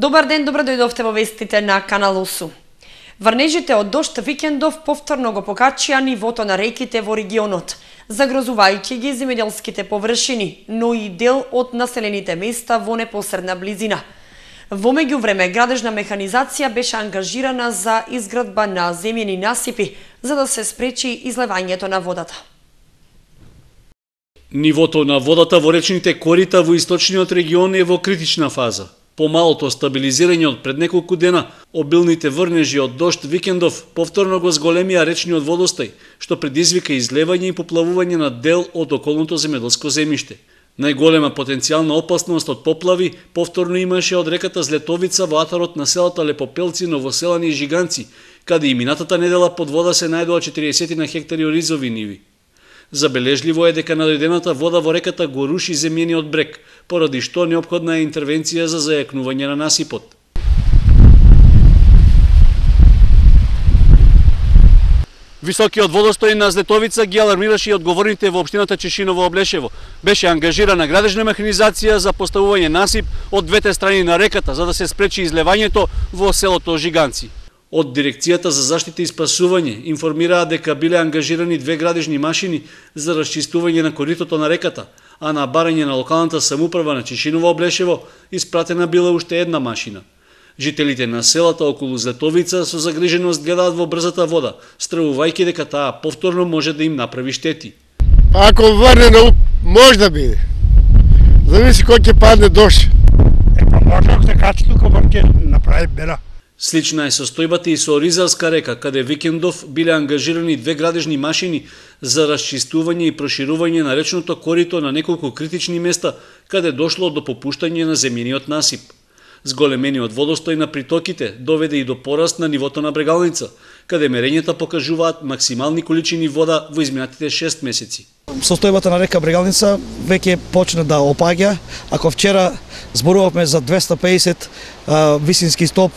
Добар ден, добро дојдовте во вестите на Канал УСУ. Врнежите од дошт викендов повторно го покачија нивото на реките во регионот, загрозувајќи ги земјоделските површини, но и дел од населените места во непосредна близина. Во меѓувреме, градежна механизација беше ангажирана за изградба на земјени насипи, за да се спречи излевањето на водата. Нивото на водата во речните корита во источниот регион е во критична фаза помалото стабилизирање од пред неколку дена, обилните врнежи од дошт викендов повторно го зголемија речниот водостај, што предизвика излевање и поплавување на дел од околното земеделско земјиште. Најголема потенцијална опасност од поплави повторно имаше од реката Злетовица во атарот на селата Лепопелци, Новоселани и Жиганци, каде и минатата недела под вода се најдоа 40 на хектари оризови ниви. Забележливо е дека надојдената вода во реката го руши земјениот брег, поради што необходна е интервенција за зајакнување на насипот. Високиот водостој на Злетовица ги алармираше и одговорните во општината Чешиново Облешево. Беше ангажирана градежна механизација за поставување насип од двете страни на реката за да се спречи излевањето во селото Жиганци. Од Дирекцијата за заштита и спасување информираа дека биле ангажирани две градежни машини за расчистување на коритото на реката, а на барање на локалната самуправа на Чешиново Облешево испратена била уште една машина. Жителите на селата околу Злетовица со загриженост гледаат во брзата вода, стравувајќи дека таа повторно може да им направи штети. Ако врне на може да биде. Зависи кој ќе падне дош. Е, па може да качи тука, ќе направи бела. Слична е состојбата и со Оризалска река, каде викендов биле ангажирани две градежни машини за расчистување и проширување на речното корито на неколку критични места, каде дошло до попуштање на земјениот насип. Зголемениот водостој на притоките доведе и до пораст на нивото на брегалница, каде мерењата покажуваат максимални количини вода во изминатите 6 месеци. Состојбата на река Брегалница веќе почна да опаѓа. Ако вчера зборувавме за 250 а, висински стоп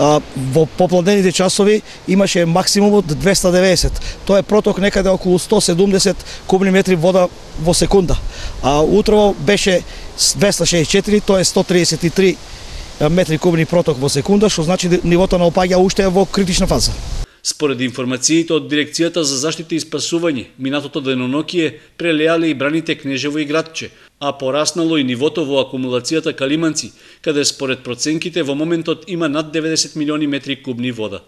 во попладнените часови имаше максимум од 290. Тоа е проток некаде околу 170 кубни метри вода во секунда. А утрово беше 264, тоа е 133 метри кубни проток во секунда, што значи нивото на опаѓа уште е во критична фаза. Според информациите од Дирекцијата за заштита и спасување, минатото денонокие прелеале и браните Кнежево и Градче, а пораснало и нивото во акумулацијата Калиманци, каде според проценките во моментот има над 90 милиони метри кубни вода.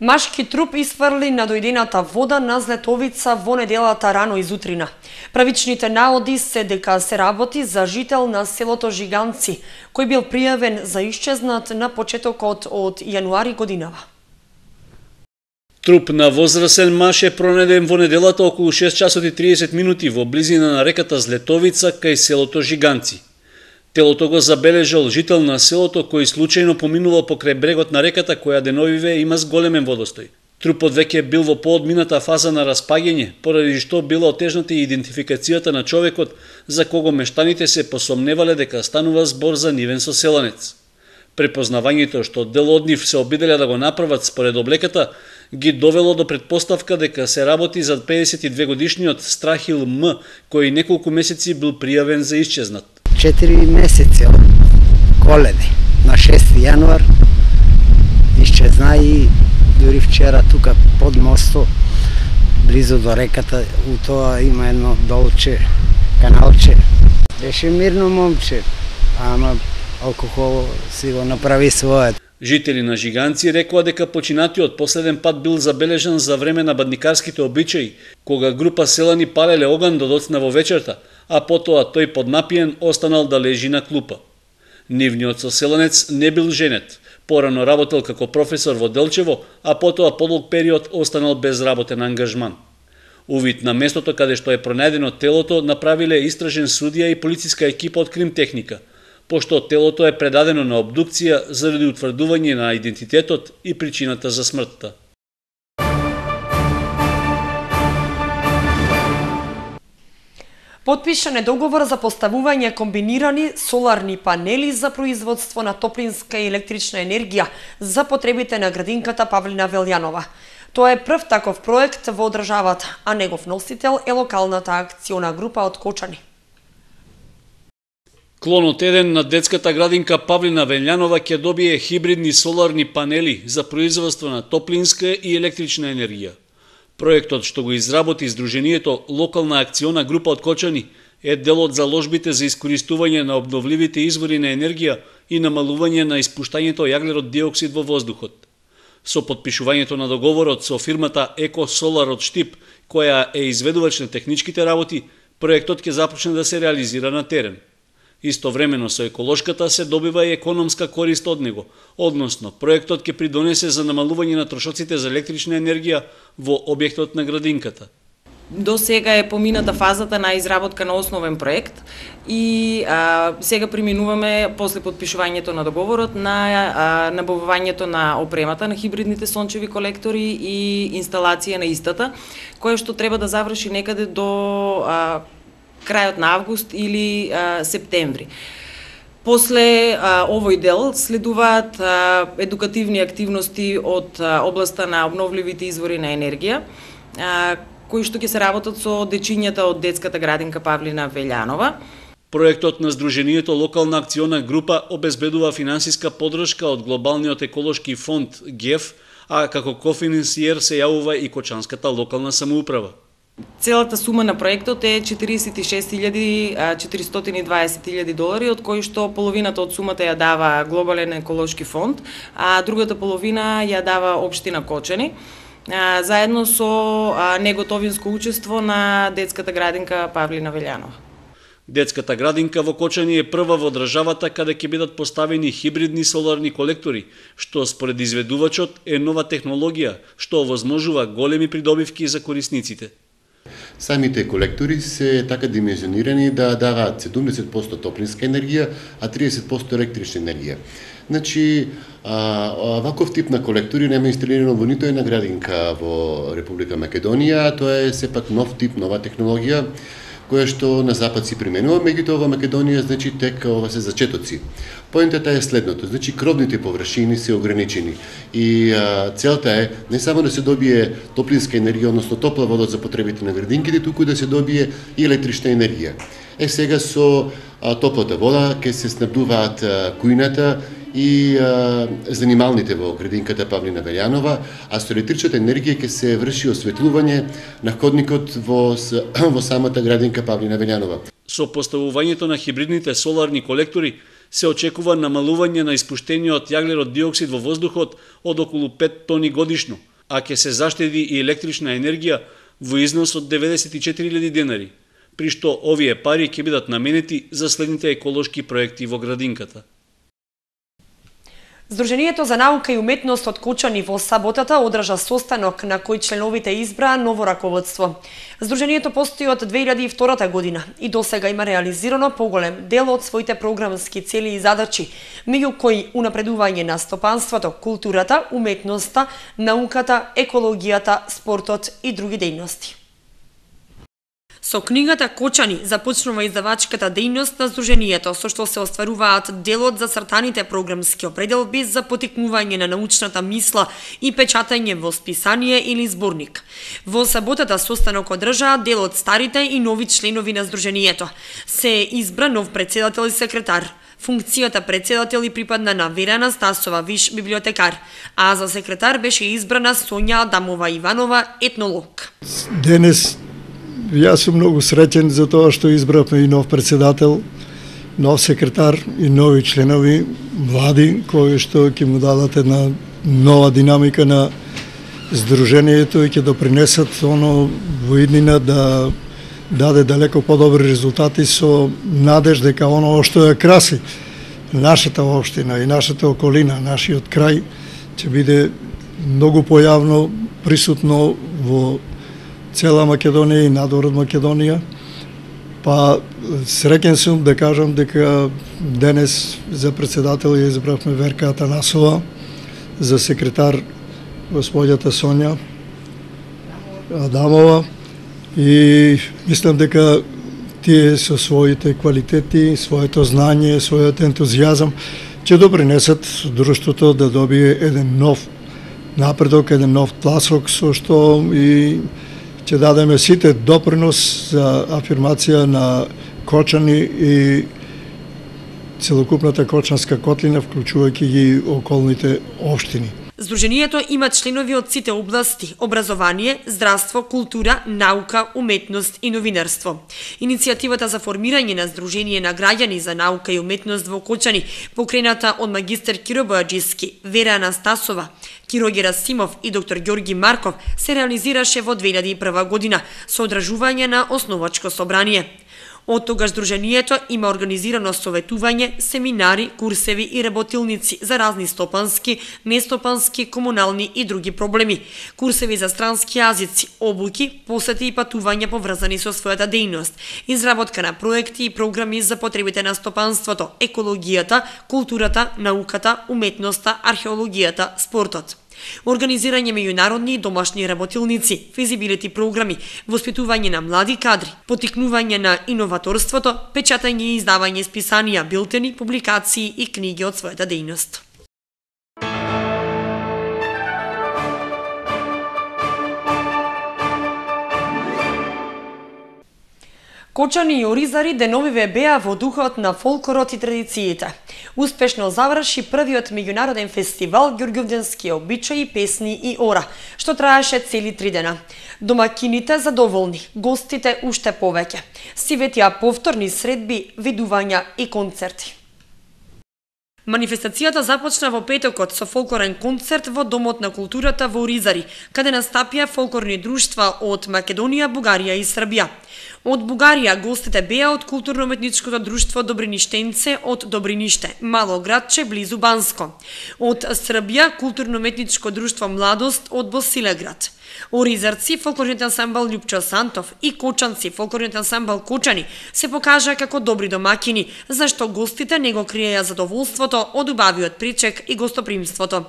Машки труп исфрли на дојдената вода на Злетовица во неделата рано изутрина. Правичните наоди се дека се работи за жител на селото Жиганци, кој бил пријавен за исчезнат на почетокот од јануари годинава. Труп на возрасен маж е пронеден во неделата околу 6 часот и 30 минути во близина на реката Злетовица кај селото Жиганци. Телото го забележал жител на селото кој случајно поминувал покрај брегот на реката која деновиве има зголемен водостој. Трупот веќе бил во поодмината фаза на распаѓање, поради што била отежната и идентификацијата на човекот за кого мештаните се посомневале дека станува збор за нивен соселанец. Препознавањето што дел од нив се обиделе да го направат според облеката ги довело до предпоставка дека се работи за 52 годишниот Страхил М, кој неколку месеци бил пријавен за исчезнат. 4 месеци од коледе на 6 јануар исчезна и дури вчера тука под мосто близо до реката. У тоа има едно долче каналче. Беше мирно момче ама алкохол си го направи својот Жители на Жиганци рекоа дека починатиот последен пат бил забележан за време на бадникарските обичаи, кога група селани палеле оган до доцна во вечерта, а потоа тој поднапиен останал да лежи на клупа. Нивниот соселанец не бил женет, порано работел како професор во Делчево, а потоа подолг период останал без работен ангажман. Увид на местото каде што е пронајдено телото направиле истражен судија и полициска екипа од кримтехника – пошто телото е предадено на обдукција заради утврдување на идентитетот и причината за смртта. Подпишан е договор за поставување комбинирани соларни панели за производство на топлинска и електрична енергија за потребите на градинката Павлина Велјанова. Тоа е прв таков проект во државата, а негов носител е локалната акциона група од Кочани. Клонот 1 на детската градинка Павлина Венјанова ќе добие хибридни соларни панели за производство на топлинска и електрична енергија. Проектот што го изработи Сдруженијето Локална акциона група од Кочани е дел од заложбите за искористување на обновливите извори на енергија и намалување на испуштањето јаглерод диоксид во воздухот. Со подпишувањето на договорот со фирмата Еко Солар од Штип, која е изведувач на техничките работи, проектот ќе започне да се реализира на терен. Истовремено со еколошката се добива и економска корист од него, односно проектот ќе придонесе за намалување на трошоците за електрична енергија во објектот на градинката. До сега е помината фазата на изработка на основен проект и а, сега преминуваме после подпишувањето на договорот на набавувањето на опремата на хибридните сончеви колектори и инсталација на истата, која што треба да заврши некаде до а, крајот на август или а, септември. После а, овој дел следуваат а, едукативни активности од а, областа на обновливите извори на енергија, а, кои што ќе се работат со дечињата од детската градинка Павлина Велјанова. Проектот на Сдруженијето Локална акциона група обезбедува финансиска подршка од Глобалниот еколошки фонд ГЕФ, а како кофинансиер се јавува и Кочанската локална самоуправа. Целата сума на проектот е 46.420.000 долари, од кои што половината од сумата ја дава Глобален еколошки фонд, а другата половина ја дава Обштина Кочани заедно со неготовинско учество на детската градинка Павлина Велјанова. Детската градинка во Кочани е прва во државата каде ќе бидат поставени хибридни соларни колектори, што според изведувачот е нова технологија што овозможува големи придобивки за корисниците. Самите колектори се така димензионирани да даваат 70% топлинска енергија, а 30% електрична енергија. Значи, а, ваков тип на колектори нема инсталирано во нито една градинка во Република Македонија, тоа е сепак нов тип, нова технологија, која што на запад си применува, меѓутоа во Македонија значи тек ова се зачетоци. Поентата е следното, значи кровните површини се ограничени и а, целта е не само да се добие топлинска енергија, односно топла вода за потребите на градинките, туку да се добие и електрична енергија. Е сега со а, топлата вода ќе се снабдуваат а, кујната и а, занималните во градинката Павлина Велјанова, а со електричната енергија ќе се врши осветлување на ходникот во, во самата градинка Павлина Велјанова. Со поставувањето на хибридните соларни колектори се очекува намалување на испуштениот јаглерод диоксид во воздухот од околу 5 тони годишно, а ќе се заштеди и електрична енергија во износ од 94.000 денари, при што овие пари ќе бидат наменети за следните еколошки проекти во градинката. Сдруженијето за наука и уметност од Кучани во саботата одржа состанок на кој членовите избраа ново раководство. Сдруженијето постои од 2002 година и до сега има реализирано поголем дел од своите програмски цели и задачи, меѓу кои унапредување на стопанството, културата, уметноста, науката, екологијата, спортот и други дејности. Со книгата Кочани започнува издавачката дејност на Сдруженијето, со што се остваруваат делот за сртаните програмски определби за потикнување на научната мисла и печатање во списание или зборник. Во саботата состанок одржаа дел од старите и нови членови на Сдруженијето. Се избра нов председател и секретар. Функцијата председател и припадна на Верана Стасова, виш библиотекар, а за секретар беше избрана Сонја Адамова Иванова, етнолог. Денес Јас сум многу среќен за тоа што избравме и нов председател, нов секретар и нови членови, млади, кои што ќе му дадат една нова динамика на здружението и ќе допринесат оно во иднина да даде далеко подобри резултати со надеж дека оно што ја краси нашата општина и нашата околина, нашиот крај ќе биде многу појавно присутно во цела Македонија и надвор од Македонија. Па среќен сум да кажам дека денес за председател ја избравме Верка Атанасова, за секретар господјата Сонја Адамова и мислам дека тие со своите квалитети, своето знање, својот ентузијазам ќе допринесат друштвото да добие еден нов напредок, еден нов тласок со што и ќе дадеме сите допринос за афирмација на Кочани и целокупната Кочанска котлина, вклучувајќи ги околните општини. Здруженијето има членови од сите области – образование, здравство, култура, наука, уметност и новинарство. Иницијативата за формирање на Здружение на граѓани за наука и уметност во Кочани, покрената од магистер Киро Бојаджиски, Вера Анастасова, Киро Герасимов и доктор Ѓорги Марков, се реализираше во 2001 година со одржување на основачко собрание. Од тогаш Дружението има организирано советување, семинари, курсеви и работилници за разни стопански, нестопански, комунални и други проблеми, курсеви за странски јазици, обуки, посети и патувања поврзани со својата дејност, изработка на проекти и програми за потребите на стопанството, екологијата, културата, науката, уметноста, археологијата, спортот. Организирање меѓународни и домашни работилници, физибилити програми, воспитување на млади кадри, потикнување на иноваторството, печатање и издавање списанија, билтени, публикации и книги од својата дејност. Кочани и оризари деновиве беа во духот на фолклорот и традициите. Успешно заврши првиот меѓународен фестивал Ѓурѓовденски обичаи, песни и ора, што траеше цели три дена. Домакините задоволни, гостите уште повеќе. Сиветија повторни средби, видувања и концерти. Манифестацијата започна во петокот со фолклорен концерт во Домот на културата во Оризари, каде настапија фолклорни друштва од Македонија, Бугарија и Србија. Од Бугарија гостите беа од културно-уметничкото друштво Добриништенце од Добриниште, мало градче близу Банско. Од Србија културно-уметничко друштво Младост од Босилеград. Оризарци, фолклорниот ансамбл Љупчо Сантов и Кочанци, фолклорниот ансамбл Кочани, се покажа како добри домакини, зашто гостите не го криеја задоволството од убавиот причек и гостопримството.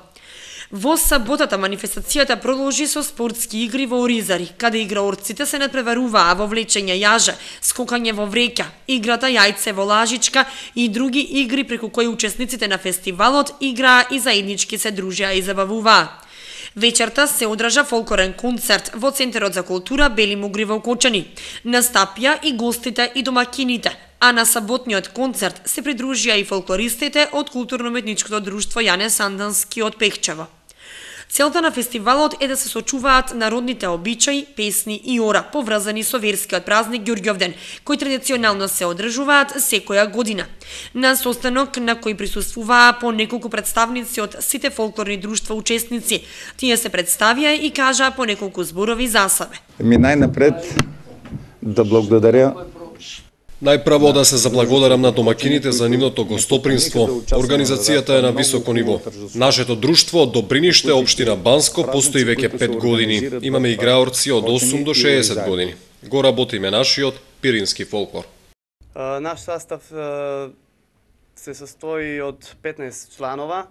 Во саботата манифестацијата продолжи со спортски игри во Оризари, каде играорците се надпреваруваа во влечење јаже, скокање во вреќа, играта јајце во лажичка и други игри преку кои учесниците на фестивалот играа и заеднички се дружеа и забавуваа. Вечерта се одржа фолклорен концерт во Центарот за култура Бели Мугри во Кочани. Настапија и гостите и домакините, а на саботниот концерт се придружија и фолклористите од културно-метничкото друштво Јане Сандански од Пехчево. Целта на фестивалот е да се сочуваат народните обичаи, песни и ора поврзани со верскиот празник Ѓурѓовден, кои традиционално се одржуваат секоја година. На состанок на кој присуствуваа по неколку представници од сите фолклорни друштва учесници, тие се представија и кажаа по неколку зборови за себе. Ми најнапред да благодаря Најпрво да се заблагодарам на домакините за нивното гостопримство. Организацијата е на високо ниво. Нашето друштво од Добриниште, општина Банско, постои веќе 5 години. Имаме играорци од 8 до 60 години. Го работиме нашиот пирински фолклор. Наш состав се состои од 15 чланова.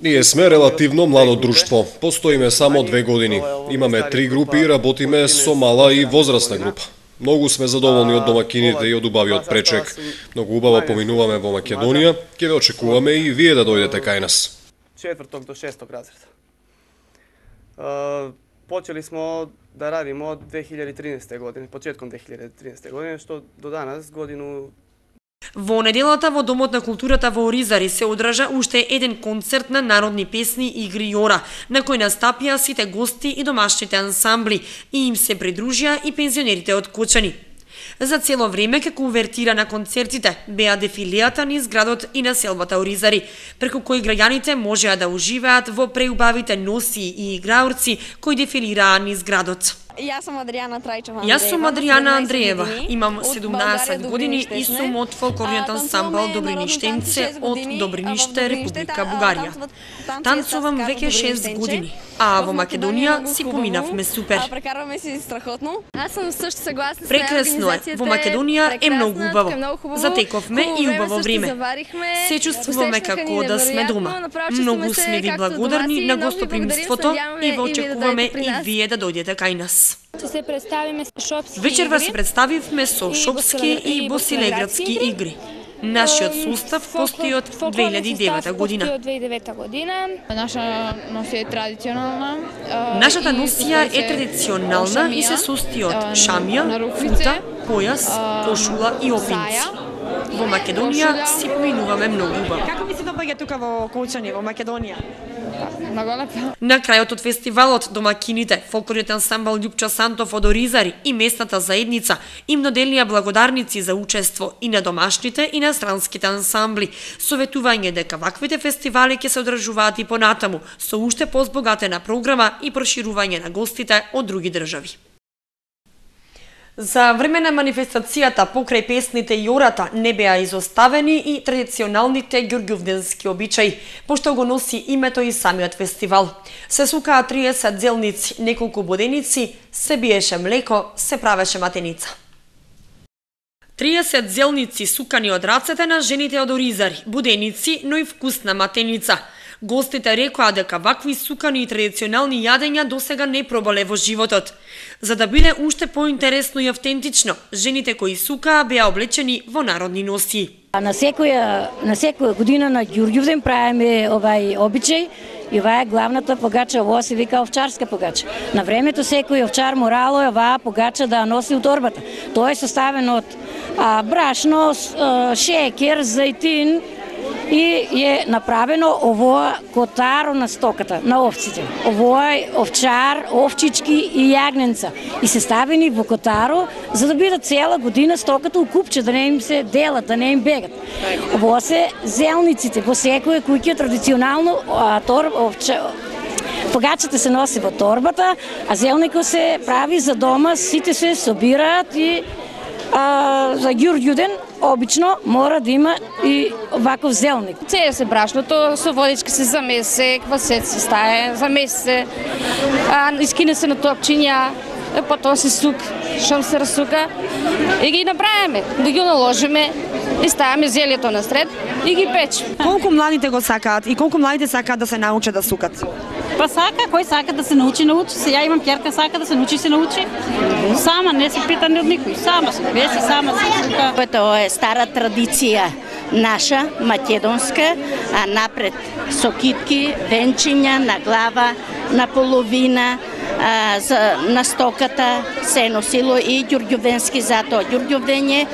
Ние сме релативно младо друштво. Постоиме само две години. Имаме три групи и работиме со мала и возрастна група. Многу сме задоволни од домакините и од убавиот пречек. Многу убаво поминуваме во Македонија. Ке ве очекуваме и вие да дојдете кај нас. Четврток до шесток разред. Почели смо да радиме од 2013 година, почетком 2013 година, што до данас годину Во неделата во Домот на културата во Оризари се одржа уште еден концерт на народни песни, игри и ора, на кој настапија сите гости и домашните ансамбли и им се придружија и пензионерите од Кочани. За цело време како увертира на концертите беа дефилијата низ градот и населбата Оризари, преку кои граѓаните можеа да уживаат во преубавите носи и играурци кои дефилираа низ градот. Јас сум Адријана Трајчева Јас сум Адријана Андреева, имам 17 години и сум од фолклорниот ансамбл Добриништенце од Добриниште, Република Бугарија. Танцувам веќе 6 години, а во Македонија си поминавме супер. Прекарваме си страхотно. Аз сум согласна Прекрасно е. Во Македонија е многу убаво. Затековме и убаво време. Се чувствуваме како да сме дома. Многу сме ви благодарни на гостопримството и ве очекуваме и вие да дојдете кај нас. Ќе се представиме шопски Вечерва се представивме со шопски и босилеградски игри. Нашиот сустав постои од 2009 година. Од 2009 година. Наша носија е традиционална. Нашата носија е традиционална и се состои од шамија, фута, појас, кошула и опинци. во Македонија си поминуваме многу убаво. Како ви се допаѓа тука во Колчани, во Македонија? Многу лепо. На крајот од фестивалот, домакините, фолклорниот ансамбл Љупчо Сантов од Оризари и местната заедница им доделија благодарници за учество и на домашните и на странските ансамбли, советување дека ваквите фестивали ќе се одржуваат и понатаму, со уште позбогатена програма и проширување на гостите од други држави. За време на манифестацијата покрај песните и ората не беа изоставени и традиционалните ѓурѓовденски обичаи, пошто го носи името и самиот фестивал. Се сукаа 30 зелници, неколку боденици, се биеше млеко, се правеше матеница. 30 зелници сукани од рацете на жените од Оризари, буденици, но и вкусна матеница – Гостите рекоа дека вакви сукани и традиционални јадења досега не пробале во животот. За да биде уште поинтересно и автентично, жените кои сукаа беа облечени во народни носи. На секоја на секоја година на Ѓурѓовден правиме овај обичај и оваа е главната погача, ова се вика овчарска погача. На времето секој овчар морало е оваа погача да носи у торбата. Тоа е составено од а, брашно, шекер, зајтин, и е направено овоа котаро на стоката, на овците. Овоа е овчар, овчички и јагненца. И се ставени во котаро за да бидат цела година стоката у купче, да не им се делат, да не им бегат. Овоа се зелниците, во секоја куќа традиционално а, тор, овча, Погачата се носи во торбата, а зелникот се прави за дома, сите се собираат и а, за Ѓурѓуден обично мора да има и ваков зелник. Цеја се брашното, со водичка се замесе, квасет се стае, замесе, а, искине се на топчиња, потоа се сук, шом се расука. И ги направиме, да ги наложиме и ставаме зелјето на сред и ги печеме. Колку младите го сакаат и колку младите сакаат да се научат да сукат? Па сака, кој сака да се научи, научи се. Ја имам ќерка сака да се научи, се научи. Сама, не се пита ни од никој. Сама се веси, сама се сука. Тоа е стара традиција наша, македонска, а напред со китки, венчиња на глава, на половина, а, за, на стоката се носило и Ѓурѓовденски затоа. Ѓурѓовден е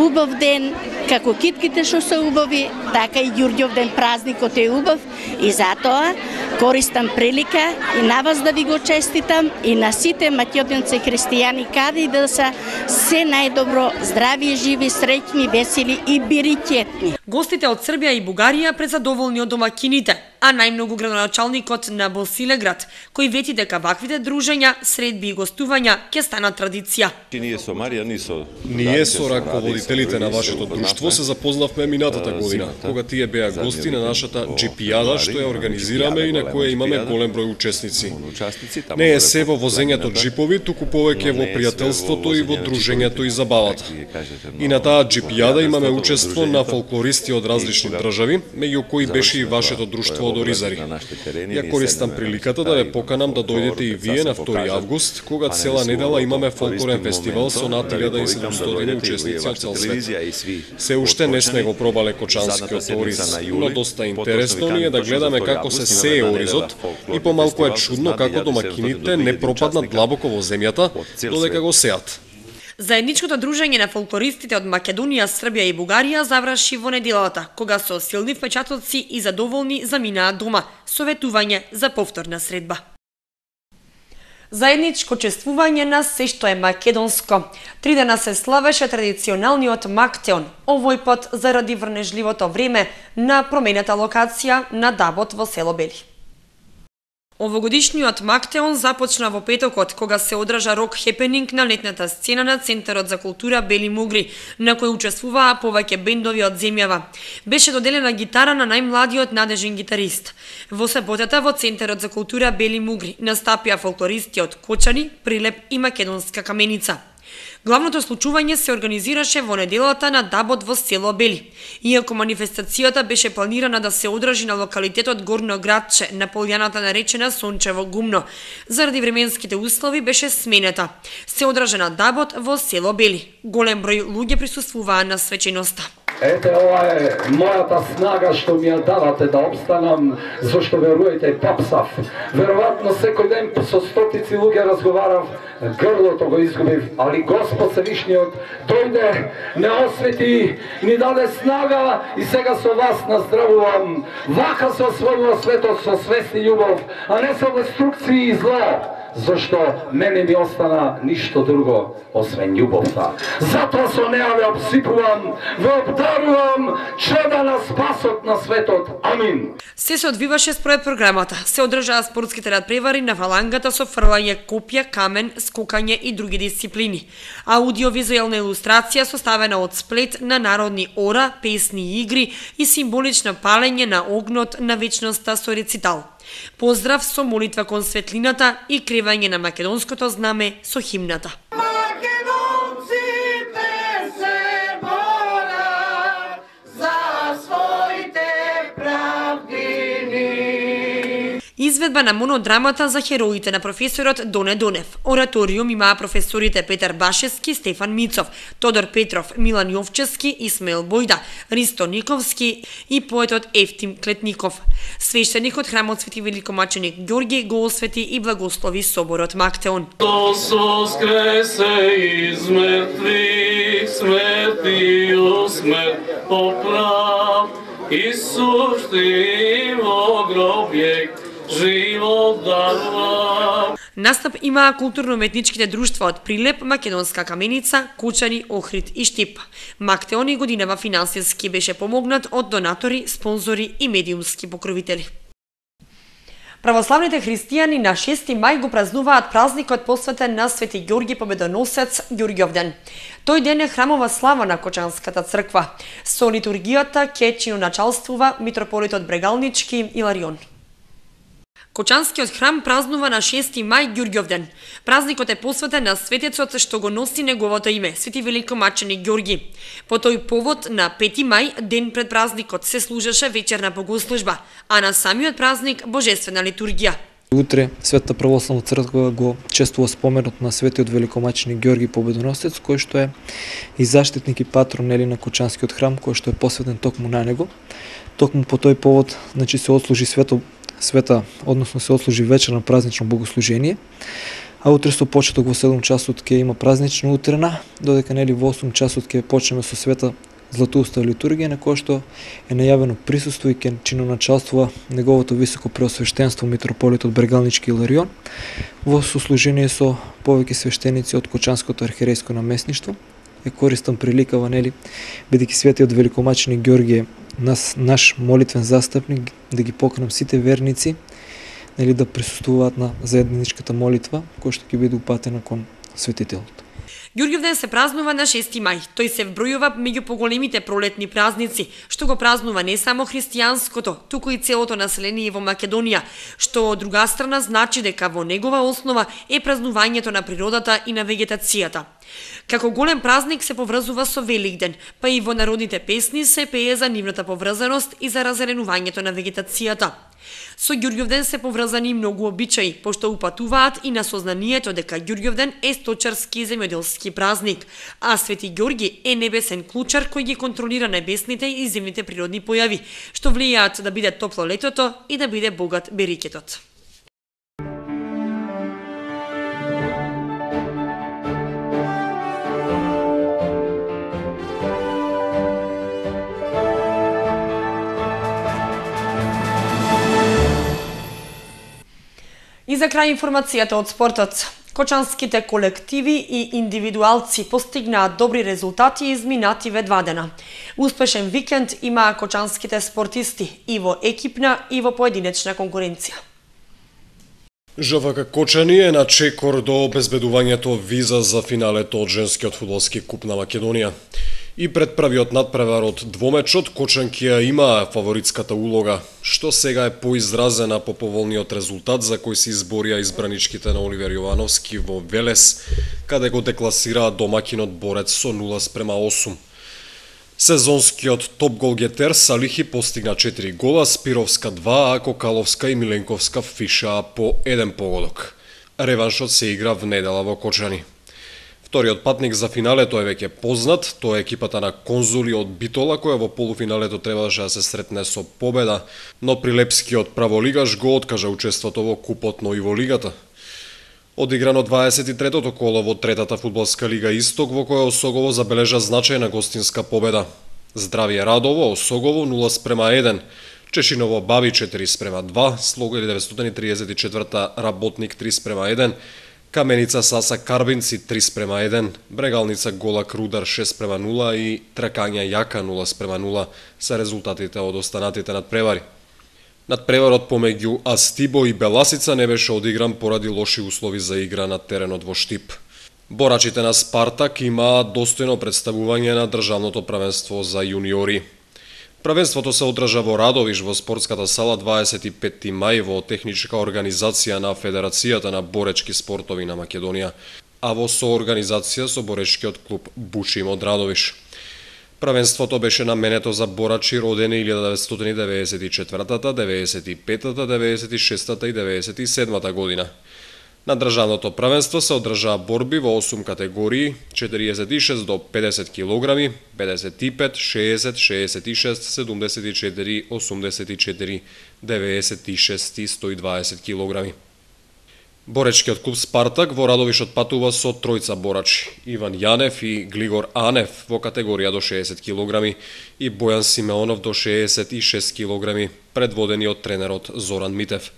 убав ден, како китките што се убави, така и Ѓурѓовден празникот е убав и затоа Користам прилика и на вас да ви го честитам и на сите македонци христијани каде и да се се најдобро, здрави, живи, среќни, весели и бирикетни. Гостите од Србија и Бугарија презадоволни од домакините, а најмногу градоначалникот на Босилеград, кој вети дека ваквите дружења, средби и гостувања ќе станат традиција. Ние со Марија ни со Ние со раководителите на вашето друштво се запознавме минатата година, кога тие беа гости на нашата джипијада што ја организираме и на која имаме голем број учесници. Не е се во возењето джипови, туку повеќе во пријателството и во дружењето и забавата. И на таа джипијада имаме учество на фолклористи од различни држави, меѓу кои беше и вашето друштво од Оризари. Ја користам приликата да ве поканам да дојдете и вие на 2 август, кога цела недела имаме фолклорен фестивал со над 1700 учесници од цел свет. Се уште не сме го пробале кочанскиот ориз, но доста интересно ни е да гледаме како се сее оризот и помалку е чудно како домакините не пропаднат длабоко во земјата додека го сеат. Заедничкото дружење на фолклористите од Македонија, Србија и Бугарија заврши во неделата, кога со силни впечатоци и задоволни заминаа дома, советување за повторна средба. Заедничко чествување на се што е македонско. Три дена се славеше традиционалниот Мактеон, овој пат заради врнежливото време на променета локација на Дабот во село Бели. Овогодишниот Мактеон започна во петокот, кога се одржа рок хепенинг на летната сцена на Центарот за култура Бели Мугри, на кој учествуваа повеќе бендови од земјава. Беше доделена гитара на најмладиот надежен гитарист. Во саботата во Центарот за култура Бели Мугри настапија фолклористи од Кочани, Прилеп и Македонска каменица. Главното случување се организираше во неделата на Дабот во село Бели. Иако манифестацијата беше планирана да се одржи на локалитетот Горно Градче, на полјаната наречена Сончево гумно, заради временските услови беше сменета. Се одржа на Дабот во село Бели. Голем број луѓе присуствуваа на свеченоста. Ете, ова е мојата снага што ми ја давате да обстанам, зашто веруете папсав. Веројатно секој ден со стотици луѓе разговарав, грлото го изгубив, али Господ Севишниот дојде, не освети, ни даде снага и сега со вас наздравувам. Вака се освојува светот со свест и љубов, а не со деструкција и зло зашто мене ми остана ништо друго освен љубовта. Затоа со неа ве обсипувам, ве обдарувам чеда на спасот на светот. Амин. Се се одвиваше според програмата. Се одржаа спортските надпревари на фалангата со фрлање копја, камен, скокање и други дисциплини. Аудиовизуелна илустрација составена од сплет на народни ора, песни и игри и символично палење на огнот на вечноста со рецитал. Поздрав со молитва кон светлината и кривање на македонското знаме со химната. Изведба на монодрамата за хероите на професорот Доне Донев. Ораториум имаа професорите Петар Башевски, Стефан Мицов, Тодор Петров, Милан Јовчевски, Исмаил Бојда, Ристо Никовски и поетот Ефтим Клетников. Свештеникот храмот Свети Великомаченик Ѓорги го освети и благослови соборот Мактеон. воскресе из мертвих, поправ, Исус во гробјек живот дарувам. Настап имаа културно-уметничките друштва од Прилеп, Македонска каменица, Кучани, Охрид и Штип. Мактеони годинава финансиски беше помогнат од донатори, спонзори и медиумски покровители. Православните христијани на 6 мај го празнуваат празникот посветен на Свети Ѓорги Победоносец Ѓорѓовден. Тој ден е храмова слава на Кочанската црква. Со литургијата ке началствува митрополитот Брегалнички Иларион. Кочанскиот храм празнува на 6 мај Ѓурѓовден. Празникот е посветен на светецот што го носи неговото име, Свети Великомаченик Ѓорги. По тој повод на 5 мај, ден пред празникот, се служеше вечерна богослужба, а на самиот празник божествена литургија. Утре Светата православна црква го чествува споменот на светиот великомаченик Ѓорги Победоносец, кој што е и заштитник и патрон нели на Кочанскиот храм, кој што е посветен токму на него. Токму по тој повод, значи се отслужи свето света, односно се отслужи вечерно празнично богослужение, а утре со почеток во 7 часот ќе има празнична утрена, додека нели во 8 часот ќе почнеме со света Златоуста литургија на која што е најавено присуство и ќе чиноначалствува неговото високо преосвештенство митрополитот Бергалнички Иларион во сослужение со повеќе свештеници од Кочанското архиерейско наместништво. Е користам приликава, нели, бидејќи светиот великомаченик Ѓоргиј нас, наш молитвен застапник, да ги поканам сите верници нели, да присуствуваат на заедничката молитва, која што ќе биде упатена кон светителот. Ѓурѓовден се празнува на 6 мај. Тој се вбројува меѓу поголемите пролетни празници, што го празнува не само христијанското, туку и целото население во Македонија, што од друга страна значи дека во негова основа е празнувањето на природата и на вегетацијата. Како голем празник се поврзува со Великден, па и во народните песни се пее за нивната поврзаност и за разренувањето на вегетацијата. Со Ѓурѓовден се поврзани многу обичаи, пошто упатуваат и на сознанието дека Ѓурѓовден е сточарски земјоделски празник, а Свети Ѓорги е небесен клучар кој ги контролира небесните и земните природни појави, што влијаат да биде топло летото и да биде богат берикетот. И за крај информацијата од спортот. Кочанските колективи и индивидуалци постигнаат добри резултати изминативе два дена. Успешен викенд имаа кочанските спортисти и во екипна и во поединечна конкуренција. ЖВК Кочани е на чекор до обезбедувањето виза за финалето од женскиот фудбалски куп на Македонија. И пред првиот надпревар од двомечот, Кочанкија има фаворитската улога, што сега е поизразена по поволниот резултат за кој се изборија избраничките на Оливер Јовановски во Велес, каде го декласира домакинот борец со 0 спрема 8. Сезонскиот топ голгетер Салихи постигна 4 гола, Спировска 2, а Кокаловска и Миленковска фишаа по еден погодок. Реваншот се игра в недела во Кочани. Вториот патник за финалето е веќе познат, тоа е екипата на Конзули од Битола која во полуфиналето требаше да се сретне со победа, но Прилепскиот праволигаш го откажа учеството во купот, но и во лигата. Одиграно 23-тото коло во третата фудбалска лига Исток во која Осогово забележа значајна гостинска победа. Здравие Радово, Осогово 0 спрема 1, Чешиново Баби 4 спрема 2, Слога 1934 Работник 3 спрема 1, Каменица Саса Карбинци 3 спрема 1, Брегалница Гола Крудар 6 спрема 0 и Тракања Јака 0 спрема 0 са резултатите од останатите надпревари. Надпреварот помеѓу Астибо и Беласица не беше одигран поради лоши услови за игра на теренот во Штип. Борачите на Спартак имаа достојно представување на државното правенство за јуниори. Правенството се одржа во Радовиш во спортската сала 25 мај во техничка организација на Федерацијата на боречки спортови на Македонија, а во соорганизација со боречкиот клуб Бучим од Радовиш. Правенството беше наменето за борачи родени 1994-та, 95-та, 96-та и 97-та година. На државното правенство се одржаа борби во 8 категории, 46 до 50 кг, 55, 60, 66, 74, 84, 96 и 120 кг. Боречкиот клуб Спартак во Радовишот патува со тројца борачи, Иван Јанев и Глигор Анев во категорија до 60 кг и Бојан Симеонов до 66 кг, предводени од тренерот Зоран Митев.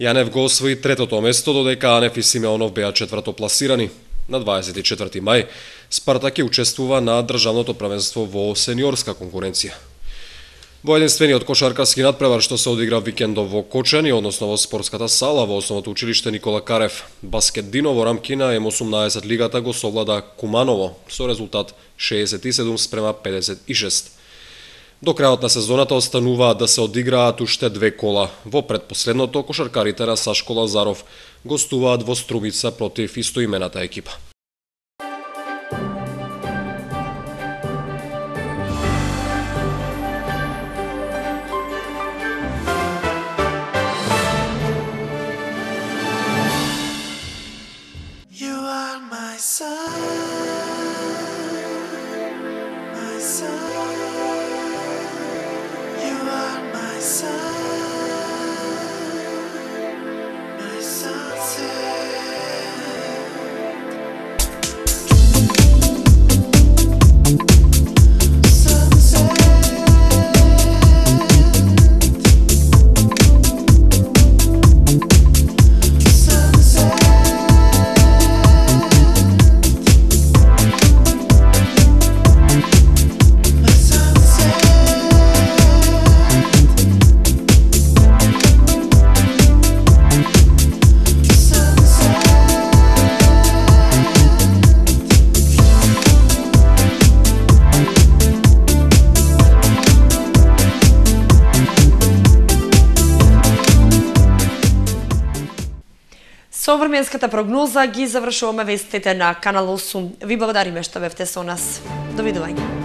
Јанев го освои третото место, додека Анев и Симеонов беа четврто пласирани. На 24 мај Спартак ќе учествува на државното првенство во сениорска конкуренција. Во единствениот кошаркаски надпревар што се одигра викендов во Кочани, односно во спортската сала во основното училиште Никола Карев, Баскет Дино во рамки на М18 лигата го совлада Куманово со резултат 67 спрема 56. До крајот на сезоната остануваат да се одиграат уште две кола. Во предпоследното, кошаркарите на Сашко Лазаров гостуваат во Струмица против истоимената екипа. Временската прогноза ги завршуваме вестите на Канал 8. Ви благодариме што бевте со нас. Довидување.